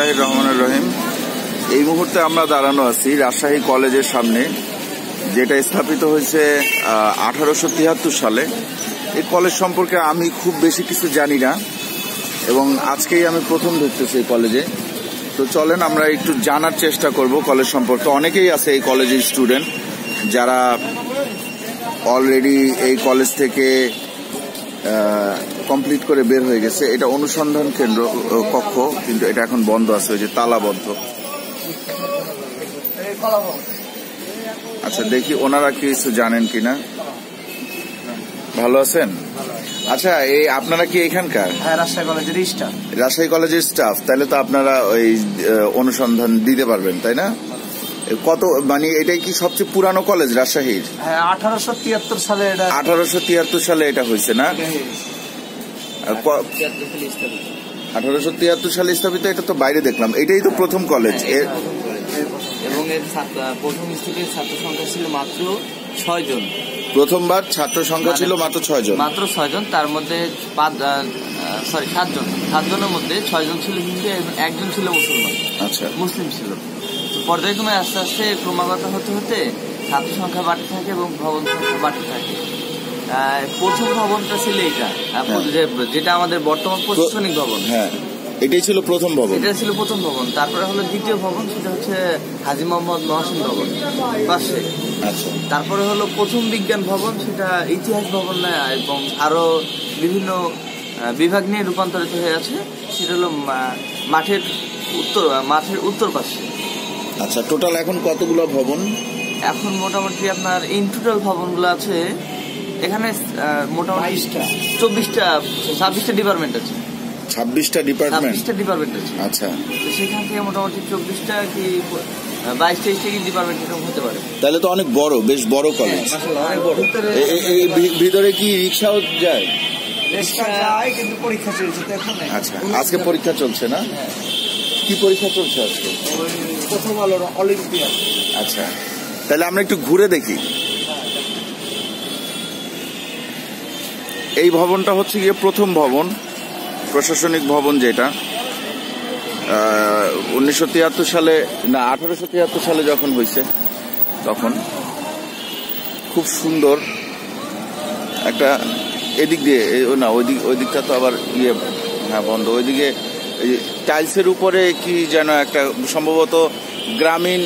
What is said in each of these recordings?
বিসমিল্লাহ রহমানুর রহিম। এই মুহূর্তে আমরা দাঁড়ানো আছি রাজশাহী কলেজের সামনে, যেটা স্থাপিত হয়েছে আঠারোশো তিয়াত্তর সালে। এই কলেজ সম্পর্কে আমি খুব বেশি কিছু জানি না, এবং আজকেই আমি প্রথম ঢুকতেছি এই কলেজে। তো চলেন, আমরা একটু জানার চেষ্টা করব কলেজ সম্পর্কে। অনেকেই আছে এই কলেজের স্টুডেন্ট যারা অলরেডি এই কলেজ থেকে কমপ্লিট করে বের হয়ে গেছে। এটা অনুসন্ধান কেন্দ্র কক্ষ কিন্তু এটা এখন বন্ধ আছে ওই যে তালাবদ্ধ আচ্ছা দেখি ওনারা কিছু জানেন কিনা। ভালো আছেন? আচ্ছা এই আপনারা কি এখানকার? হ্যাঁ রাজশাহী কলেজের স্টাফ। রাজশাহী কলেজের স্টাফ তাহলে তো আপনারা ওই অনুসন্ধান দিতে পারবেন তাই না? কত মানে এটাই কি সবচেয়ে পুরানো কলেজ রাজশাহীর? হ্যাঁ আঠারোশো তিয়াত্তর সালে এটা আঠারোশো তিয়াত্তর সালে এটা হয়েছে না? আঠারোশো তিয়াত্তর সালে স্থাপিত এটা তো বাইরে দেখলাম। এটাই তো প্রথম কলেজ। এবং এর প্রথম স্থাপিত ছাত্র সংখ্যা ছিল মাত্র ছয় জন। প্রথমবার ছাত্র সংখ্যা ছিল মাত্র ছয় জন। মাত্র ছয় জন তার মধ্যে পাঁচ সরি সাতজন সাতজনের মধ্যে ছয় জন ছিল হিন্দু এবং একজন ছিল মুসলমান। আচ্ছা। মুসলিম ছিল। পর্যায়ক্রমে আস্তে আস্তে ক্রমাগত হতে হতে ছাত্র সংখ্যা বাড়তে থাকে এবং ভবন সংখ্যা বাড়তে থাকে। প্রথম ভবনটা ছিল এটা যেটা আমাদের বর্তমান প্রশাসনিক ভবন। হ্যাঁ এটাই ছিল প্রথম ভবন। এটা ছিল প্রথম ভবন। তারপরে হলো দ্বিতীয় ভবন সেটা হচ্ছে হাজি মোহাম্মদ মহাসিন ভবন। পাশে। আচ্ছা। তারপরে হলো প্রথম বিজ্ঞান ভবন সেটা ইতিহাস ভবন না এবং আরও বিভিন্ন বিভাগ নিয়ে রূপান্তরিত হয়ে আছে। সেটা হলো মাঠের উত্তর মাঠের উত্তর পাশে। আচ্ছা টোটাল এখন কতগুলো ভবন? এখন মোটামুটি আপনার ইন টোটাল ভবনগুলো আছে এখানে মোটামুটি চব্বিশটা ছাব্বিশটা ডিপার্টমেন্ট আছে। ছাব্বিশটা ডিপার্টমেন্ট ছাব্বিশটা ডিপার্টমেন্ট আছে। আচ্ছা। তো সেখান থেকে মোটামুটি চব্বিশটা কি বাইশ তেইশটা কি ডিপার্টমেন্ট এরকম হতে পারে। তাহলে তো অনেক বড় বেশ বড় কলেজ অনেক বড়। এই ভিতরে কি রিক্সাও যায়? কিন্তু পরীক্ষা চলছে আচ্ছা আজকে পরীক্ষা চলছে না? কি পরীক্ষা চলছে আজকে? প্রথম আলোর অলিম্পিয়াড। আচ্ছা। তাহলে আমরা একটু ঘুরে দেখি। এই ভবনটা হচ্ছে গিয়ে প্রথম ভবন, প্রশাসনিক ভবন যেটা। উনিশশো তিয়াত্তর সালে, না, আঠারোশো তিয়াত্তর সালে যখন হয়েছে তখন খুব সুন্দর একটা এদিক দিয়ে না ওই দিক ওই দিকটা তো আবার ইয়ে হ্যাঁ বন্ধ। ওইদিকে টাইলসের উপরে কি যেন একটা সম্ভবত গ্রামীণ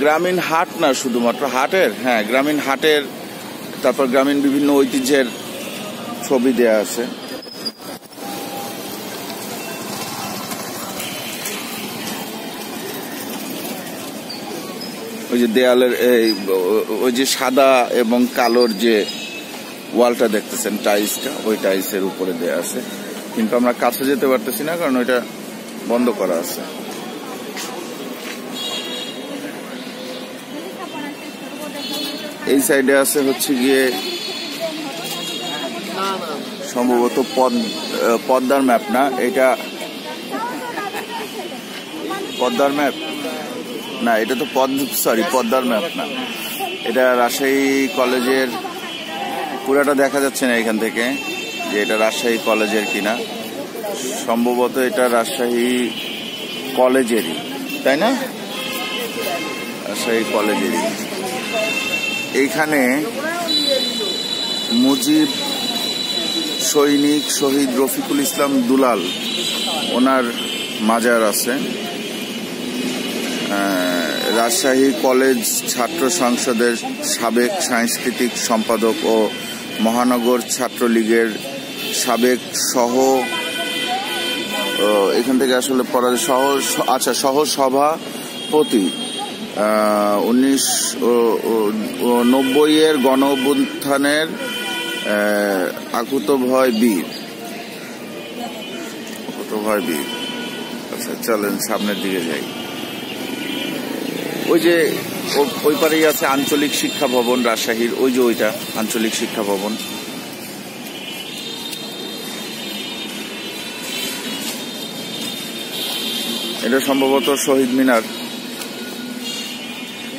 গ্রামীণ হাট না শুধুমাত্র হাটের? হ্যাঁ গ্রামীণ হাটের, তারপর গ্রামীণ বিভিন্ন ঐতিহ্যের ছবি দেয়া আছে। ওই যে দেয়ালের, এই, ওই যে সাদা এবং কালোর যে ওয়ালটা দেখতেছেন, টাইলসটা, ওই টাইলসের উপরে দেয়া আছে। কিন্তু আমরা কাছে যেতে পারতেছি না, কারণ ওইটা বন্ধ করা আছে। এই সাইডে আছে হচ্ছে গিয়ে সম্ভবত পদ্মার ম্যাপ না? এটা পদ্মার ম্যাপ? না, এটা তো পদ্ম সরি, পদ্মার ম্যাপ না। এটা রাজশাহী কলেজের, পুরাটা দেখা যাচ্ছে না এখান থেকে। যে এটা রাজশাহী কলেজের কিনা। সম্ভবত এটা রাজশাহী কলেজেরই, তাই না? রাজশাহী কলেজেরই। এইখানে মুজিব সৈনিক শহীদ রফিকুল ইসলাম দুলাল ওনার মাজার আছে। রাজশাহী কলেজ ছাত্র সংসদের সাবেক সাংস্কৃতিক সম্পাদক ও মহানগর ছাত্রলীগের সাবেক সহ এখান থেকে আসলে পড়া সহ আচ্ছা সহ সভাপতি উনিশ নব্বই এর গণ অভ্যুত্থানের আকুত ভয় বীর। আকুত ভয় বীর। আচ্ছা চলেন সামনের দিকে যাই। ওই যে ওই পারেই আছে আঞ্চলিক শিক্ষা ভবন, রাজশাহীর। ওই যে ওইটা, আঞ্চলিক শিক্ষা ভবন। এটা সম্ভবত শহীদ মিনার।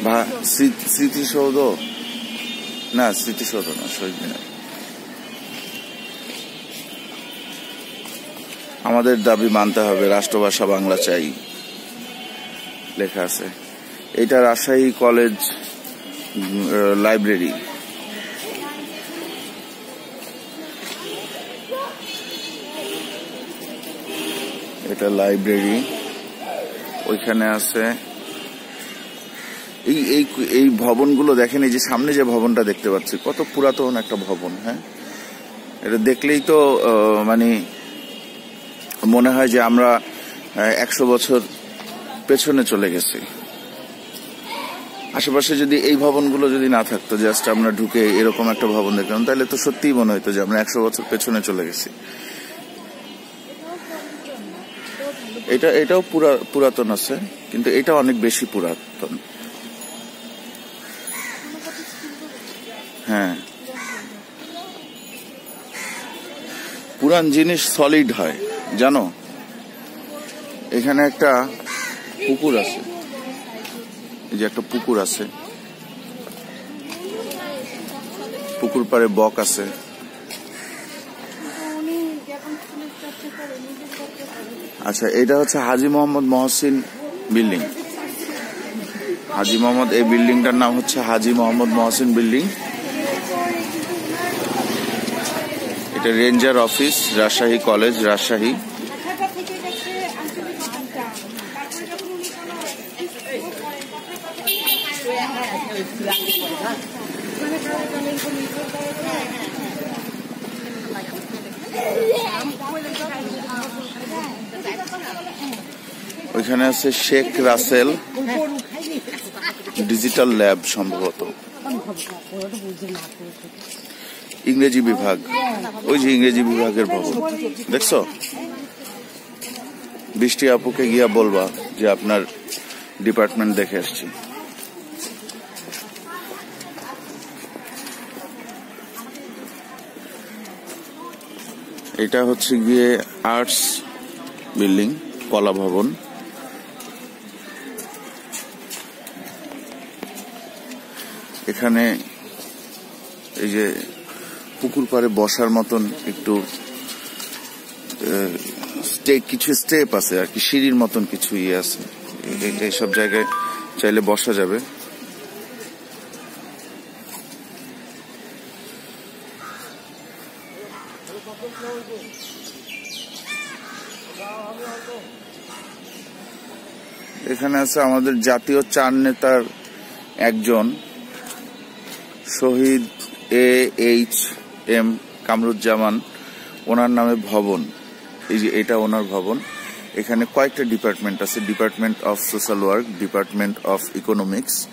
বা স্মৃতিসৌধ? না স্মৃতিসৌধ না, শহীদ মিনার। আমাদের দাবি মানতে হবে, রাষ্ট্রভাষা বাংলা চাই। লেখা আছে। এটা রাজশাহী কলেজ লাইব্রেরি। এটা লাইব্রেরি। ওইখানে আছে। এই এই এই ভবনগুলো দেখেন, এই যে সামনে যে ভবনটা দেখতে পাচ্ছি, কত পুরাতন একটা ভবন হ্যাঁ? এটা দেখলেই তো মানে মনে হয় যে আমরা একশো বছর পেছনে চলে গেছি। আশেপাশে যদি এই ভবনগুলো যদি না থাকতো জাস্ট আমরা ঢুকে এরকম একটা ভবন দেখতাম, তাহলে তো সত্যিই মনে হতো যে আমরা একশো বছর পেছনে চলে গেছি। এটা, এটাও পুরা, পুরাতন আছে, কিন্তু এটা অনেক বেশি পুরাতন। হ্যাঁ। পুরান জিনিস সলিড হয়, জানো? এখানে একটা পুকুর আছে। এই যে একটা পুকুর আছে। পুকুর পাড়ে বক আছে উনি যখন ফুলের চর্চা করে নিজের চর্চা করে আচ্ছা এটা হচ্ছে হাজি মোহাম্মদ মহসিন বিল্ডিং। হাজি মোহাম্মদ, এই বিল্ডিংটার নাম হচ্ছে হাজি মোহাম্মদ মহসিন বিল্ডিং। এটা ranger office, Rajshahi college, Rajshahi Dhaka থেকে গেছে আঞ্চলিক ভাষা তারপরে যখন উনি কোনো স্কুল করেন মানে কারও জনের উপর নির্ভর করে তো। ওইখানে আছে শেখ রাসেল ডিজিটাল ল্যাব সম্ভবত। ইংরেজি বিভাগ। ওই যে ইংরেজি বিভাগের ভবন। দেখছ? বৃষ্টি আপুকে গিয়া বলবা যে আপনার ডিপার্টমেন্ট দেখে আসছি। এটা হচ্ছে গিয়ে আর্টস বিল্ডিং, কলা ভবন। এখানে এই যে পুকুর পাড়ে বসার মতন একটু কিছু স্টেপ আছে আর কি, সিঁড়ির মতন কিছু ইয়ে আছে। এই- এই- এইসব জায়গায় চাইলে বসা যাবে। এখানে আছে আমাদের জাতীয় চার নেতার একজন। শহীদ এ এইচ এম কামরুজ্জামান, ওনার নামে ভবন। এই যে এটা ওনার ভবন। এখানে কয়েকটা ডিপার্টমেন্ট আছে। Department of social work, department of economics,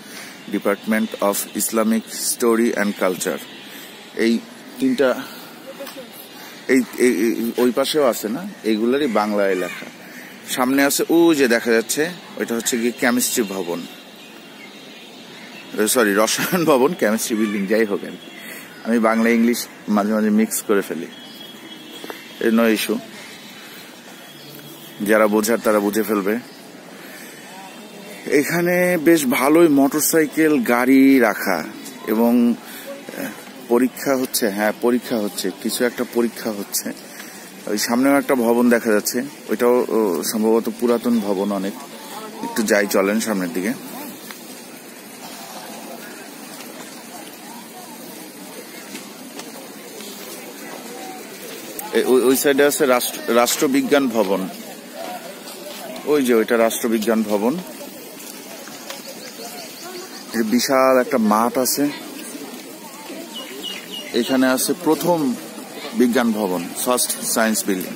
department of Islamic story and culture. এই তিনটা, এই ওই পাশেও আছে না? এইগুলোরই বাংলায় লেখা। সামনে আছে, ও যে দেখা যাচ্ছে, ওইটা হচ্ছে গিয়ে কেমিস্ট্রি ভবন। সরি রসায়ন ভবন কেমিস্ট্রি বিল্ডিং যাই হোক আর। আমি বাংলা, ইংলিশ মাঝে মাঝে মিক্স করে ফেলি। এর নো ইস্যু যারা বোঝার তারা বুঝে ফেলবে। এখানে বেশ ভালোই মোটরসাইকেল গাড়ি রাখা এবং পরীক্ষা হচ্ছে হ্যাঁ পরীক্ষা হচ্ছে, কিছু একটা পরীক্ষা হচ্ছে। ওই সামনেও একটা ভবন দেখা যাচ্ছে। ওইটাও সম্ভবত পুরাতন ভবন অনেক। একটু যাই চলেন সামনের দিকে। ওই- সাইডে আছে রাষ্ট্র- রাষ্ট্রবিজ্ঞান ভবন। ওই যে ওইটা রাষ্ট্রবিজ্ঞান ভবন। বিশাল একটা মাঠ আছে। এখানে আছে প্রথম বিজ্ঞান ভবন ফার্স্ট সায়েন্স বিল্ডিং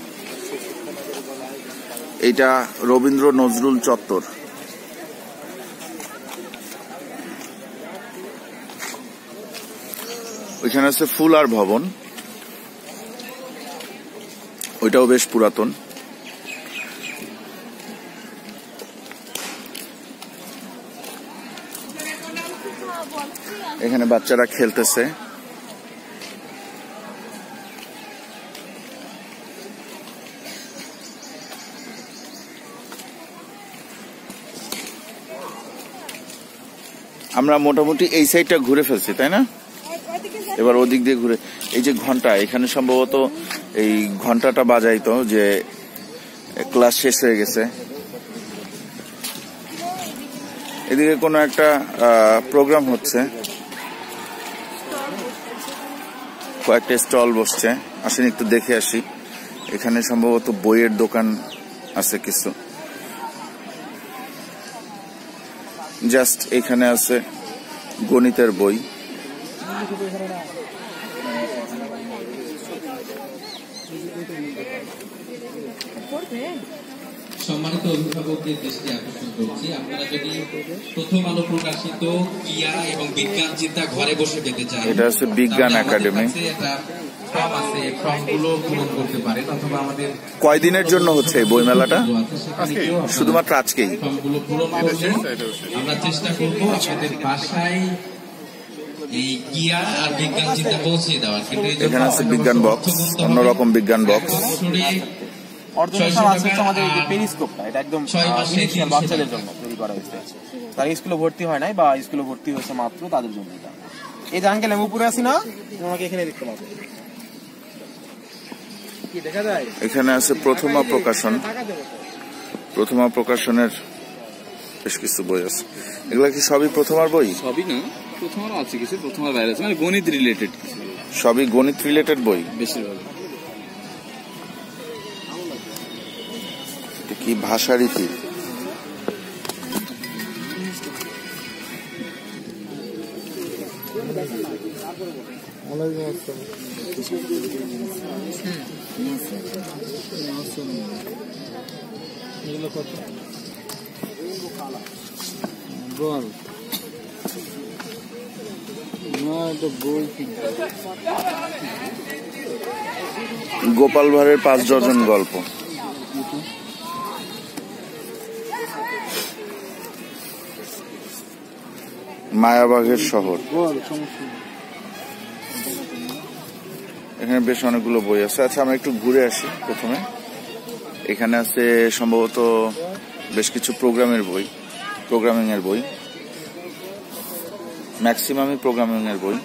এটা রবীন্দ্র নজরুল চত্বর। ওইখানে আছে ফুলার ভবন। ওইটাও বেশ পুরাতন। এখানে বাচ্চারা খেলতেছে। আমরা মোটামুটি এই সাইডটা ঘুরে ফেলছি তাই না? এবার ওদিক দিয়ে ঘুরে এই যে ঘণ্টা, এখানে সম্ভবত এই ঘন্টাটা বাজাইতো যে ক্লাস শেষ হয়ে গেছে। এদিকে কোনো একটা প্রোগ্রাম হচ্ছে। কয়েকটা স্টল বসছে। আসেন একটু দেখে আসি। এখানে সম্ভবত বইয়ের দোকান আছে কিছু। জাস্ট এখানে আছে গণিতের বই। সম্মানিত অভিভাবকদের দৃষ্টি আকর্ষণ করছি। আপনারা যদি প্রথম আলো প্রকাশিত ক্রিয়া এবং বিজ্ঞান চিন্তা ঘরে বসে পেতে চান এটা হচ্ছে বিজ্ঞান একাডেমি। ফর্ম আছে ফর্ম পূরণ করতে পারেন অথবা আমাদের কয়দিনের জন্য হচ্ছে এই গিয়েও আপনারা শুধুমাত্র আজকেই? ফর্মগুলো পূরণ আমরা চেষ্টা করব আপনাদের বাসায় এখানে আছে বিজ্ঞান বক্স। অন্যরকম বিজ্ঞান বক্স বছরে আছে হচ্ছে আমাদের এই যে আর পেরিস্কোপটা এটা একদম ইনিশিয়াল বাচ্চাদের জন্য তৈরি করা হয়েছে। তারা স্কুলে ভর্তি হয় নাই বা স্কুলে ভর্তি হয়েছে মাত্র তাদের জন্য এটা। এই যে আঙ্কেল আমি উপরে আছি না? তোমাকে এখানে দেখতে পাবো। কি দেখা যায়? এখানে আছে প্রথমা প্রকাশন। প্রথমা প্রকাশনের বেশ কিছু বই আছে। এগুলা কি সবই প্রথমার বই? সবই না। প্রথমারও আছে কিছু প্রথমার বাইরে আছে মানে গণিত রিলেটেড সবই গণিত রিলেটেড বই। বেশিরভাগ। কি ভাষা রীতি? বল না এটা বই গোপাল ভাঁড়ের পাঁচ ডজন গল্প। মায়াবাগের শহর। এখানে বেশ অনেকগুলো বই আছে। আচ্ছা আমরা একটু ঘুরে আসি প্রথমে। এখানে আছে সম্ভবত বেশ কিছু প্রোগ্রামের বই প্রোগ্রামিং এর বই। ম্যাক্সিমামই প্রোগ্রামিং এর বই।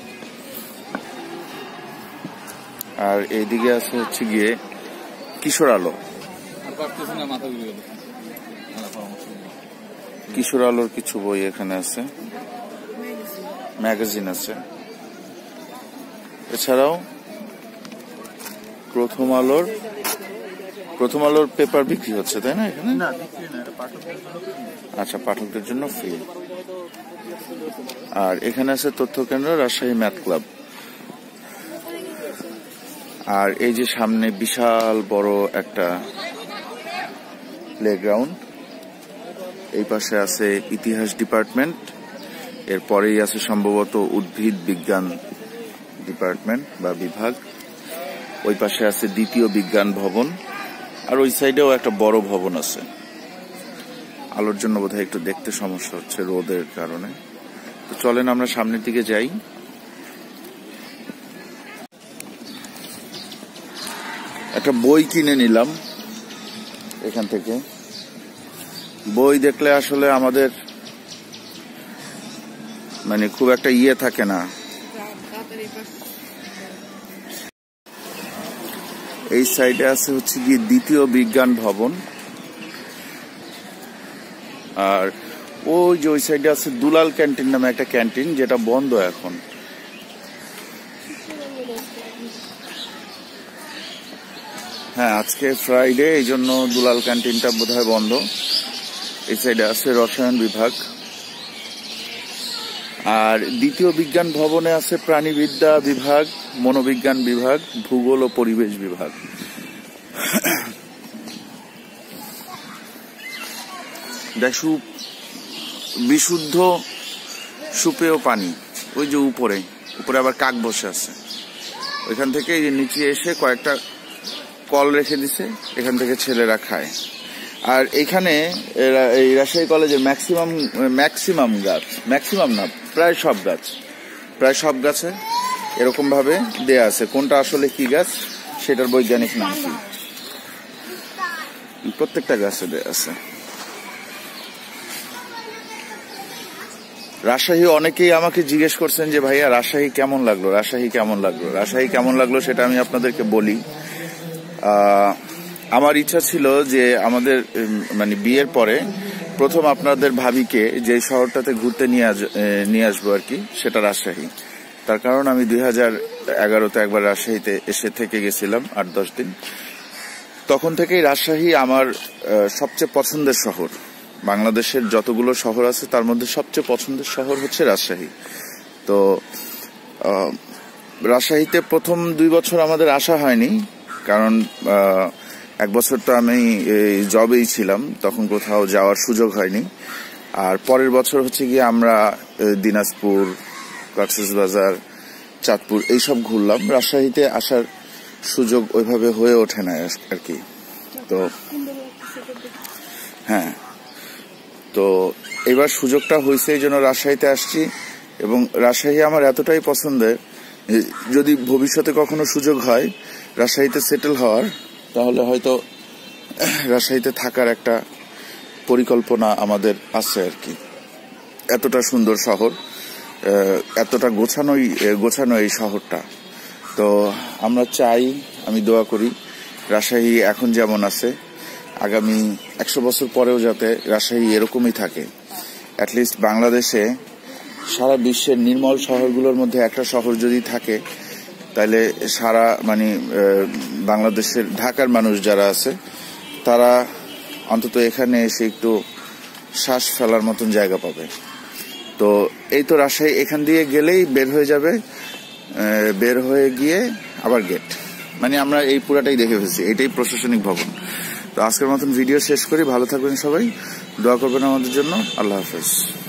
আর এইদিকে আছে হচ্ছে গিয়ে কিশোর আলো। কিশোর আলোর কিছু বই এখানে আছে। ম্যাগাজিন আছে। এছাড়াও প্রথম আলোর প্রথম আলোর পেপার বিক্রি হচ্ছে তাই না এখানে? আচ্ছা পাঠকদের জন্য ফ্রি আর এখানে আছে তথ্য কেন্দ্র রাজশাহী ম্যাথ ক্লাব। আর এই যে সামনে বিশাল বড় একটা প্লেগ্রাউন্ড এই পাশে আছে ইতিহাস ডিপার্টমেন্ট এরপরেই আছে সম্ভবত উদ্ভিদ বিজ্ঞান ডিপার্টমেন্ট বা বিভাগ, ওই পাশে আছে দ্বিতীয় বিজ্ঞান ভবন, আর ওই সাইডেও একটা বড় ভবন আছে। আলোর জন্য বোধহয় একটু দেখতে সমস্যা হচ্ছে রোদের কারণে। তো চলেন আমরা সামনের দিকে যাই। একটা বই কিনে নিলাম এখান থেকে। বই দেখলে আসলে আমাদের মানে খুব একটা ইয়ে থাকে না। এই সাইডে আছে হচ্ছে গিয়ে দ্বিতীয় বিজ্ঞান ভবন। আর ওই যে ওই সাইডে আছে দুলাল ক্যান্টিন নামে একটা ক্যান্টিন, যেটা বন্ধ এখন। হ্যাঁ আজকে ফ্রাইডে এই জন্য দুলাল ক্যান্টিনটা বোধহয় বন্ধ। এই সাইডে আছে রসায়ন বিভাগ। আর দ্বিতীয় বিজ্ঞান ভবনে আছে প্রাণীবিদ্যা বিভাগ, মনোবিজ্ঞান বিভাগ, ভূগোল ও পরিবেশ বিভাগ। দেখু বিশুদ্ধ সুপেয় পানি, ওই যে উপরে উপরে আবার কাক বসে আছে। ওইখান থেকে যে নিচে এসে কয়েকটা কল রেখে দিছে, এখান থেকে ছেলেরা খায়। আর এখানে এই রাজশাহী কলেজের ম্যাক্সিমাম ম্যাক্সিমাম গাছ, ম্যাক্সিমাম না, প্রায় সব গাছ, প্রায় সব গাছে এরকমভাবে দেয়া আছে। কোনটা আসলে কি গাছ, সেটার বৈজ্ঞানিক নাম কি? প্রত্যেকটা গাছে দেয়া আছে। রাজশাহী অনেকেই আমাকে জিজ্ঞেস করছেন যে, ভাইয়া, রাজশাহী কেমন লাগল? রাজশাহী কেমন লাগল? রাজশাহী কেমন লাগল সেটা আমি আপনাদেরকে বলি। আমার ইচ্ছা ছিল যে আমাদের মানে বিয়ের পরে প্রথম আপনাদের ভাবিকে যে শহরটাতে ঘুরতে নিয়ে নিয়ে আসব আর কি, সেটা রাজশাহী। তার কারণ আমি দুই হাজার এগারোতে একবার রাজশাহীতে এসে থেকে গেছিলাম আট, দশ দিন। তখন থেকেই রাজশাহী আমার সবচেয়ে পছন্দের শহর। বাংলাদেশের যতগুলো শহর আছে, তার মধ্যে সবচেয়ে পছন্দের শহর হচ্ছে রাজশাহী। তো রাজশাহীতে প্রথম দুই বছর আমাদের আসা হয়নি, কারণ এক বছর তো আমি জবেই ছিলাম, তখন কোথাও যাওয়ার সুযোগ হয়নি। আর পরের বছর হচ্ছে গিয়ে আমরা দিনাজপুর বাজার চাঁদপুর, এইসব ঘুরলাম। রাজশাহীতে আসার সুযোগ ওইভাবে হয়ে ওঠে না আর কি। তো হ্যাঁ। তো এবার সুযোগটা হয়েছে, এই জন্য রাজশাহীতে আসছি। এবং রাজশাহী আমার এতটাই পছন্দের যদি ভবিষ্যতে কখনো সুযোগ হয় রাজশাহীতে সেটেল হওয়ার, তাহলে হয়তো রাজশাহীতে থাকার একটা পরিকল্পনা আমাদের আছে আর কি। এতটা সুন্দর শহর এতটা গোছানোই, গোছানো এই শহরটা। তো আমরা চাই, আমি দোয়া করি, রাজশাহী এখন যেমন আছে আগামী একশো বছর পরেও যাতে রাজশাহী এরকমই থাকে। অ্যাটলিস্ট বাংলাদেশে সারা বিশ্বের নির্মল শহরগুলোর মধ্যে একটা শহর যদি থাকে, তাহলে সারা মানে বাংলাদেশের, ঢাকার মানুষ যারা আছে, তারা অন্তত এখানে এসে একটু শ্বাস ফেলার মতন জায়গা পাবে। তো এই তো রাজশাহী, এখান দিয়ে গেলেই বের হয়ে যাবে বের হয়ে গিয়ে আবার গেট মানে আমরা এই পুরাটাই দেখে ফেলছি, এটাই প্রশাসনিক ভবন। তো আজকের মতন ভিডিও শেষ করি। ভালো থাকবেন সবাই। দোয়া করবেন আমাদের জন্য। আল্লাহ হাফেজ।